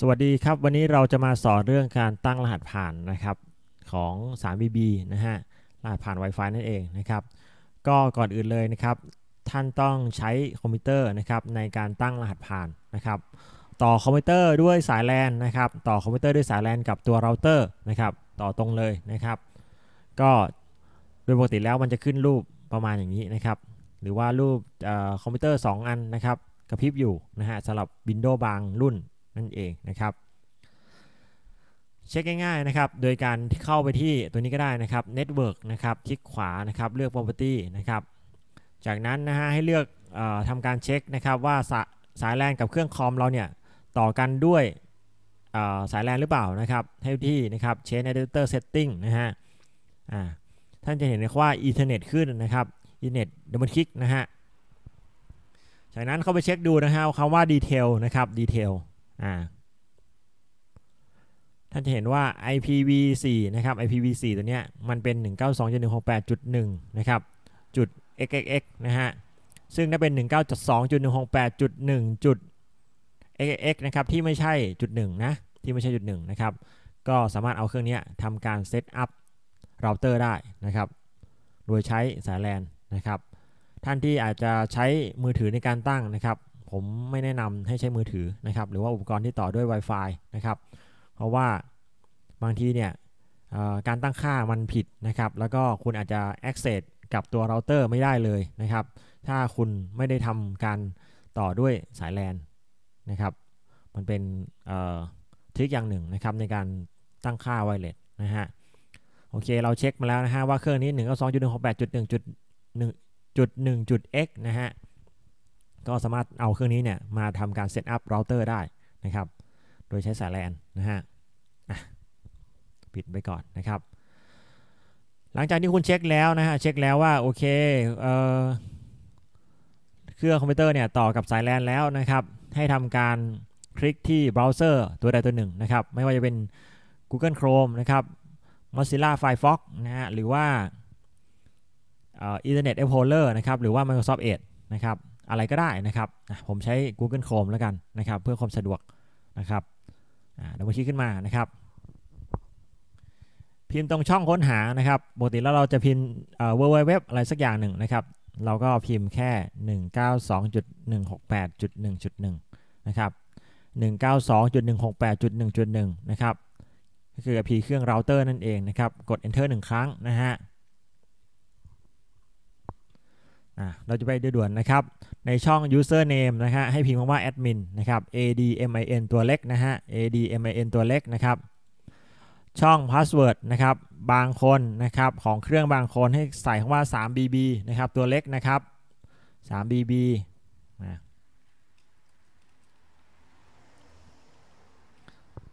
สวัสดีครับ วันนี้เราจะมาสอนเรื่องการตั้งรหัสผ่านนะครับของ 3BB นะฮะรหัสผ่าน Wi-Fi นั่นเองนะครับ ก็ก่อนอื่นเลยนะครับ ท่านต้องใช้คอมพิวเตอร์นะครับในการตั้งรหัสผ่านนะครับ ต่อคอมพิวเตอร์ด้วยสายแลนนะครับ ต่อคอมพิวเตอร์ด้วยสายแลนกับตัวเราเตอร์นะครับ ต่อตรงเลยนะครับ ก็โดยปกติแล้วมันจะขึ้นรูปประมาณอย่างนี้นะครับ หรือว่ารูปคอมพิวเตอร์ 2 อันนะครับกระพริบอยู่นะฮะสำหรับ Windows บางรุ่น นั่นเองนะครับ เช็คง่ายๆนะครับ โดยการเข้าไปที่ตัวนี้ก็ได้นะครับ Network นะครับคลิกขวานะครับเลือก Property นะครับ จากนั้นนะฮะให้เลือกออทำการเช็คนะครับว่าสาสายแลนกับเครื่องคอมเราเนี่ยต่อกันด้วยสายแลนหรือเปล่านะครับ ให้ที่นะครับ Change Adapter Setting นะฮะท่านจะเห็นว่า Ethernet ขึ้นนะครับ Ethernet ดับเบิลคลิกนะฮะจากนั้นเข้าไปเช็คดูนะฮะคำว่า Detail นะครับ Detail อ่าท่านจะเห็นว่า IPv4 นะครับ IPv4 ตัวเนี้ยมันเป็น 192.168.1 นะครับ จุด xxx นะฮะ ซึ่งถ้าเป็น 192.168.1 จุด xxx นะครับ ที่ไม่ใช่จุด1นะ ที่ไม่ใช่จุด1นะครับ ก็สามารถเอาเครื่องนี้ทำการ setup เราเตอร์ได้นะครับ โดยใช้สายแลนนะครับ ท่านที่อาจจะใช้มือถือในการตั้งนะครับ ผมไม่แนะนำให้ใช้มือถือนะครับ หรือว่าอุปกรณ์ที่ต่อด้วย Wi-Fi นะครับ เพราะว่าบางทีเนี่ยการตั้งค่ามันผิดนะครับ แล้วก็คุณอาจจะ access กับตัวเราเตอร์ไม่ได้เลยนะครับ ถ้าคุณไม่ได้ทำการต่อด้วยสายแลนนะครับ มันเป็น trick อย่างหนึ่งนะครับในการตั้งค่า wireless นะฮะ โอเค เราเช็คมาแล้วนะฮะว่าเครื่องนี้1 2 1 6 8 1 1จุด1จุด x นะฮะ ก็สามารถเอาเครื่องนี้เนี่ยมาทำการ setup เราเตอร์ได้นะครับ โดยใช้สายแลนนะฮะปิดไปก่อนนะครับ หลังจากที่คุณเช็คแล้วนะฮะเช็คแล้วว่าโอเคเออเครื่องคอมพิวเตอร์เนี่ยต่อกับสายแลนแล้วนะครับ ให้ทำการคลิกที่เบราว์เซอร์ตัวใดตัวหนึ่งนะครับ ไม่ว่าจะเป็น Google Chrome นะครับ Mozilla Firefox นะฮะหรือว่า Internet Explorer นะครับ หรือว่า Microsoft Edge นะครับ อะไรก็ได้นะครับผมใช้ Google Chrome แล้วกันนะครับ เพื่อความสะดวกนะครับเดี๋ยวมาคลิกขึ้นมานะครับ พิมพ์ตรงช่องค้นหานะครับปกติแล้วเราจะพิมพ์ www อะไรสักอย่างหนึ่งนะครับ เราก็พิมพ์แค่ 192.168.1.1 นะครับ 192.168.1.1 นะครับก็คือ IP เครื่องเราเตอร์นั่นเองนะครับ กด enter 1 ครั้งนะฮะ เราจะไปด,ด่วนนะครับ ในช่อง username นะฮะให้พิมพ์คำว่า admin นะครับ admin ตัวเล็กนะฮะ admin ตัวเล็กนะครับช่อง password นะครับบางคนนะครับของเครื่องบางคนให้ใส่คำว่า 3bb นะครับตัวเล็กนะครับ 3bb นะ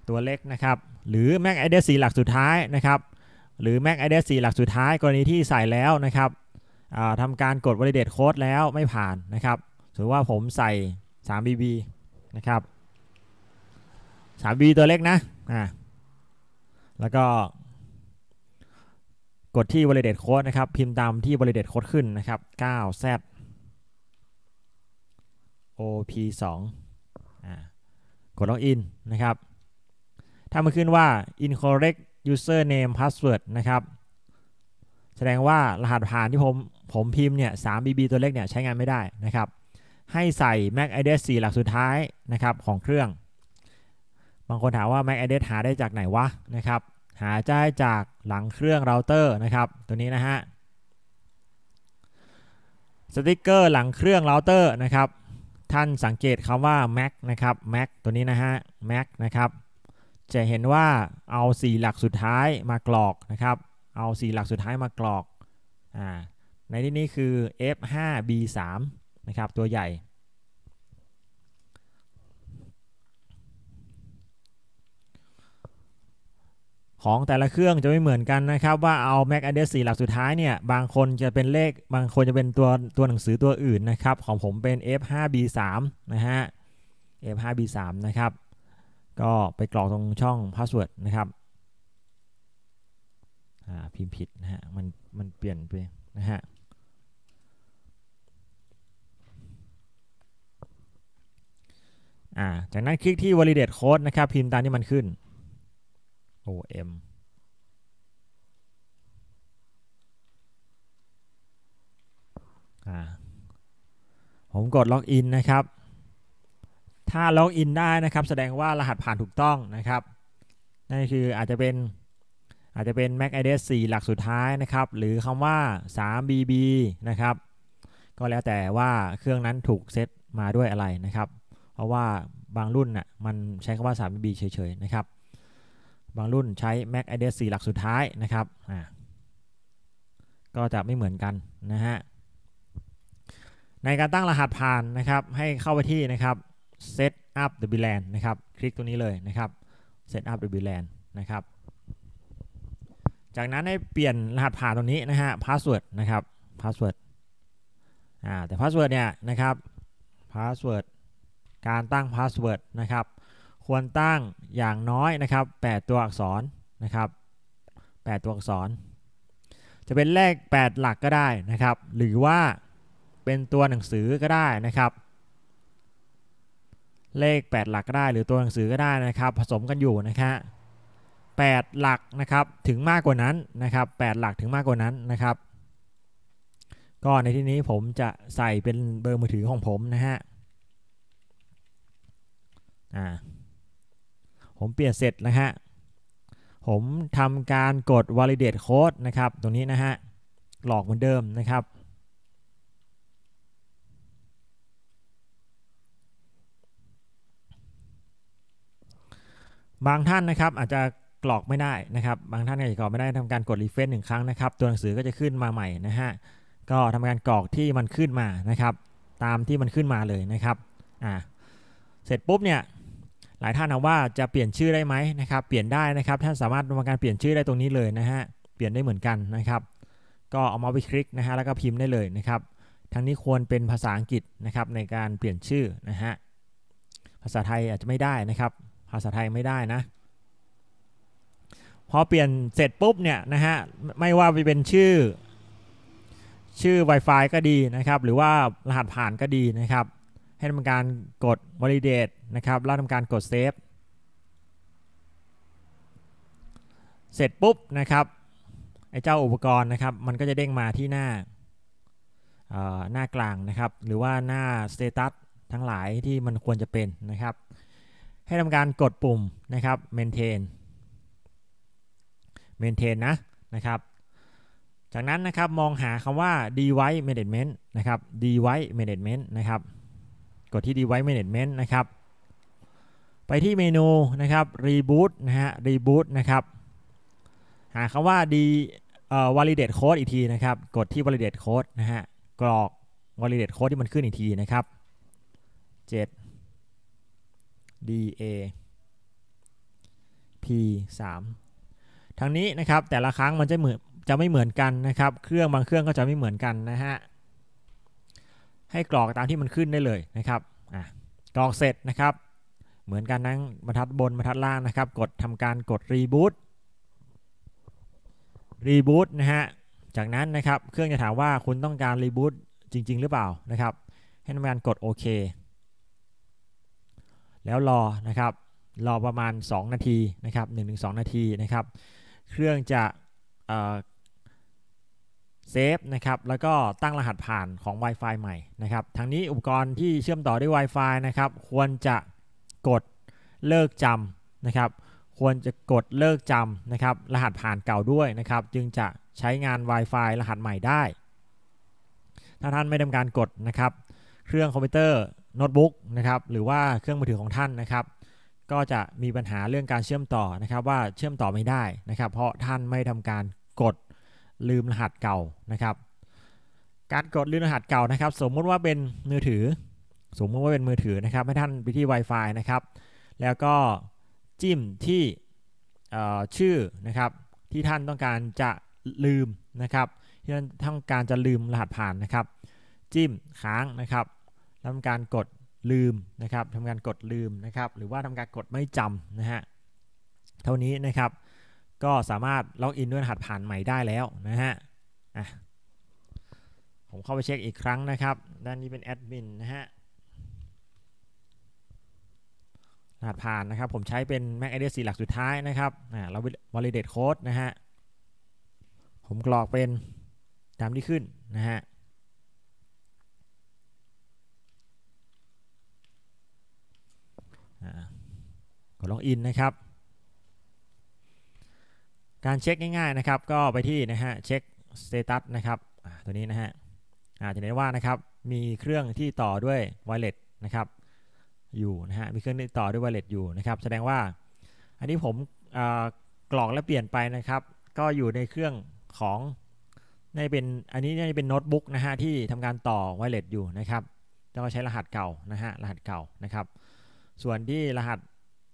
ตัวเล็กนะครับ หรือ MAC address 4หลักสุดท้ายนะครับ หรือ MAC address 4หลักสุดท้ายกรณีที่ใส่แล้วนะครับ ทำการกด validate code แล้วไม่ผ่านนะครับถือว่าผมใส่ 3bb นะครับ 3bb ตัวเล็กนะอ่าแล้วก็ กดที่ validate code นะครับ พิมพ์ตามที่ validate code ขึ้นนะครับ 9z op 2 อ่ากด login นะครับ ถ้ามันขึ้นว่า incorrect username password นะครับ แสดงว่ารหัสผ่านที่ผม ผมพิมพ์เนี่ย 3bb ตัวเล็กเนี่ยใช้งานไม่ได้นะครับ ให้ใส่ MAC address 4 หลักสุดท้ายนะครับของเครื่อง บางคนถามว่า MAC address หาได้จากไหนวะนะครับ หาได้จากหลังเครื่องเราเตอร์นะครับ ตัวนี้นะฮะสติกเกอร์หลังเครื่องเราเตอร์นะครับ ท่านสังเกตคำว่า Mac นะครับ Mac ตัวนี้นะฮะ Mac นะครับ จะเห็นว่าเอา 4 หลักสุดท้ายมากรอกนะครับ เอา 4 หลักสุดท้ายมากรอก อ่า ในที่นี้คือ F5B3 นะครับ ตัวใหญ่ ของแต่ละเครื่องจะไม่เหมือนกันนะครับ ว่าเอา MAC address 4หลักสุดท้ายเนี่ย บางคนจะเป็นเลขบางคนจะเป็นตัวตัวหนังสือตัวอื่นนะครับ ของผมเป็น F5B3 นะฮะ F5B3 นะครับ ก็ไปกรอกตรงช่อง password นะครับพิมพ์ผิดนะฮะ มันมันเปลี่ยนไปนะฮะ อ่าจากนั้นคลิกที่ validate code นะครับ พิมพ์ตามที่มันขึ้น OM ผมกดล็อกอินนะครับ ถ้าล็อกอินได้นะครับ แสดงว่ารหัสผ่านถูกต้องนะครับ นั่นคืออาจจะเป็นอาจจะเป็น MAC address 4 หลักสุดท้ายนะครับ หรือคำว่า 3BB นะครับ ก็แล้วแต่ว่าเครื่องนั้นถูกเซตมาด้วยอะไรนะครับ เพราะว่าบางรุ่นน่ะมันใช้คำว่า 3BB เฉยๆนะครับ บางรุ่นใช้ MAC address 4 หลักสุดท้ายนะครับอ่าก็จะไม่เหมือนกันนะฮะในการตั้งรหัสผ่านนะครับ ให้เข้าไปที่นะครับ set up the VLAN นะครับ คลิกตรงนี้เลยนะครับ set up the VLAN นะครับ จากนั้นให้เปลี่ยนรหัสผ่านตรงนี้นะฮะ password นะครับ password อ่าแต่ password เนี่ยนะครับ password การตั้ง password นะครับ ควรตั้งอย่างน้อยนะครับ 8 ตัวอักษรนะครับ 8 ตัวอักษร จะเป็นเลข 8 หลักก็ได้นะครับ หรือว่าเป็นตัวหนังสือก็ได้นะครับ เลข 8 หลักก็ได้ หรือตัวหนังสือก็ได้นะครับ ผสมกันอยู่นะครับ8หลักนะครับถึงมากกว่านั้นนะครับ 8 หลักถึงมากกว่านั้นนะครับ ก็ในที่นี้ผมจะใส่เป็นเบอร์มือถือของผมนะฮะ อ่าผมเปลี่ยนเสร็จนะฮะผมทำการกด validate code นะครับ ตรงนี้นะฮะหลอกเหมือนเดิมนะครับบางท่านนะครับอาจจะกรอกไม่ได้นะครับ บางท่านอาจจะกรอกไม่ได้ทำการกดรีเฟรชหนึ่งครั้งนะครับ ตัวหนังสือก็จะขึ้นมาใหม่นะฮะก็ทำการกรอกที่มันขึ้นมานะครับ ตามที่มันขึ้นมาเลยนะครับอ่าเสร็จปุ๊บเนี่ย หลายท่านถามว่าจะเปลี่ยนชื่อได้ไหมนะครับ เปลี่ยนได้นะครับ ท่านสามารถทำการเปลี่ยนชื่อได้ตรงนี้เลยนะฮะ เปลี่ยนได้เหมือนกันนะครับ ก็เอามาไปคลิกนะฮะ แล้วก็พิมพ์ได้เลยนะครับ ทั้งนี้ควรเป็นภาษาอังกฤษนะครับในการเปลี่ยนชื่อนะฮะ ภาษาไทยอาจจะไม่ได้นะครับ ภาษาไทยไม่ได้นะ พอเปลี่ยนเสร็จปุ๊บเนี่ยนะฮะ ไม่ว่าจะเป็นชื่อ ชื่อ Wi-Fi ก็ดีนะครับ หรือว่ารหัสผ่านก็ดีนะครับ ให้ทำการกด validate นะครับ แล้วทำการกด save เสร็จปุ๊บนะครับไอ้เจ้าอุปกรณ์นะครับ มันก็จะเด้งมาที่หน้าหน้ากลางนะครับ หรือว่าหน้า status ทั้งหลายที่มันควรจะเป็นนะครับ ให้ทำการกดปุ่มนะครับ maintain maintain นะนะครับ จากนั้นนะครับมองหาคำว่า device management นะครับ device management นะครับ กดที่ device management นะครับ ไปที่เมนูนะครับ reboot นะฮะ reboot นะครับหาคำว่า d validate code อีกทีนะครับ กดที่ validate code นะฮะ กรอก validate code ที่มันขึ้นอีกทีนะครับ 7 DA P 3ทั้งนี้นะครับแต่ละครั้งมันจะเหมือนจะไม่เหมือนกันนะครับ เครื่องบางเครื่องก็จะไม่เหมือนกันนะฮะ ให้กรอกตามที่มันขึ้นได้เลยนะครับอะกรอกเสร็จนะครับ เหมือนกันทั้งบรรทัดบนบรรทัดล่างนะครับ กดทำการกดรีบูตรีบูตนะฮะจากนั้นนะครับเครื่องจะถามว่าคุณต้องการรีบูตจริง ๆ หรือเปล่านะครับ ให้ทำการกดโอเคแล้วรอนะครับ รอประมาณ 2 นาทีนะครับ1-2 นาทีนะครับ เครื่องจะ เซฟนะครับแล้วก็ตั้งรหัสผ่านของ Wi-Fi ใหม่นะครับทั้งนี้อุปกรณ์ที่เชื่อมต่อด้วย Wi-Fi นะครับควรจะกดเลิกจำนะครับควรจะกดเลิกจำนะครับรหัสผ่านเก่าด้วยนะครับจึงจะใช้งาน Wi-Fi รหัสใหม่ได้ ถ้าท่านไม่ทำการกดนะครับเครื่องคอมพิวเตอร์โน้ตบุ๊กนะครับหรือว่าเครื่องมือถือของท่านนะครับก็จะมีปัญหาเรื่องการเชื่อมต่อนะครับว่าเชื่อมต่อไม่ได้นะครับเพราะท่านไม่ทำการกด ลืมรหัสเก่านะครับ การกดลืมรหัสเก่านะครับ สมมุติว่าเป็นมือถือ สมมติว่าเป็นมือถือนะครับให้ท่านไปที่ Wi-Fi นะครับ แล้วก็จิ้มที่ชื่อนะครับ ที่ท่านต้องการจะลืมนะครับ ที่ท่านต้องการจะลืมรหัสผ่านนะครับ จิ้มค้างนะครับทำการกดลืมนะครับทำการกดลืมนะครับ หรือว่าทำการกดไม่จำนะฮะเท่านี้นะครับ ก็สามารถ login ด้วยรหัสผ่านใหม่ได้แล้วนะฮะอะผมเข้าไปเช็คอีกครั้งนะครับ ด้านนี้เป็นแอดมินนะฮะรหัสผ่านนะครับ ผมใช้เป็น MAC address 4หลักสุดท้ายนะครับอ่าเรา validate code นะฮะ ผมกรอกเป็นตามที่ขึ้นนะฮะกด login นะครับ การเช็คง่ายๆนะครับ ก็ไปที่นะฮะเช็ค status นะครับตัวนี้นะฮะอาจจะได้ว่านะครับมีเครื่องที่ต่อด้วย wireless นะครับอยู่นะฮะมีเครื่องที่ต่อด้วย wireless อยู่นะครับ แสดงว่าอันนี้ผมกรอกและเปลี่ยนไปนะครับ ก็อยู่ในเครื่องของในเป็นอันนี้น่าจะเป็นโน้ตบุ๊กนะฮะที่ทำการต่อ wireless อยู่นะครับแล้วก็ใช้รหัสเก่านะฮะรหัสเก่านะครับ ส่วนที่รหัส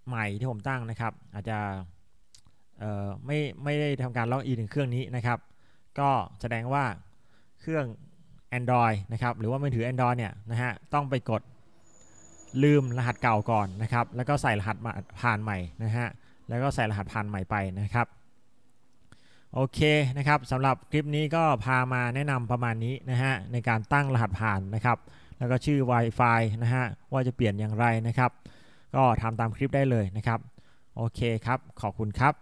ใหม่ที่ผมตั้งนะครับ อาจจะ ไม่ไม่ได้ทำการล็อกอินถึงเครื่องนี้นะครับ ก็แสดงว่าเครื่อง Android นะครับหรือว่ามือถือ Android เนี่ยนะฮะต้องไปกดลืมรหัสเก่าก่อนนะครับ แล้วก็ใส่รหัสผ่านใหม่นะฮะแล้วก็ใส่รหัสผ่านใหม่ไปนะครับโอเคนะครับสำหรับคลิปนี้ก็พามาแนะนำประมาณนี้นะฮะในการตั้งรหัสผ่านนะครับ แล้วก็ชื่อ Wi-Fi นะฮะว่าจะเปลี่ยนอย่างไรนะครับ ก็ทำตามคลิปได้เลยนะครับ โอเคครับ ขอบคุณครับ